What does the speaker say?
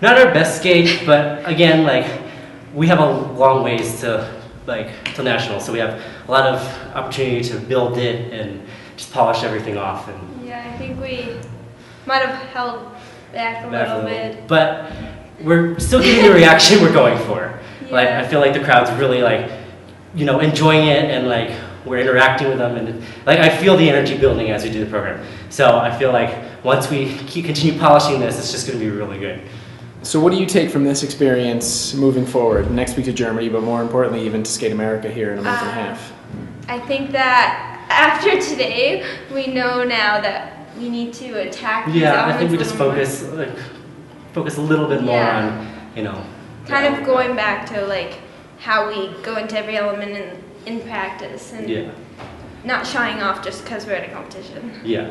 not our best skate, but again, like we have a long ways to like to national, so we have a lot of opportunity to build it and just polish everything off and Yeah, I think we might have held back a back little a little. bit. But we're still getting the reaction we're going for. Like I feel like the crowd's really like, you know, enjoying it and like we're interacting with them and like I feel the energy building as we do the program. So I feel like once we keep continue polishing this, it's just going to be really good. So, what do you take from this experience moving forward? Next week to Germany, but more importantly, even to Skate America here in a month and a Uh, half. I think that after today, we know now that we need to attack these Yeah, I think we just a more. focus like focus a little bit more Yeah. on, you know, Kind of going back to like how we go into every element in, in practice and yeah, not shying off just because we're at a competition. yeah.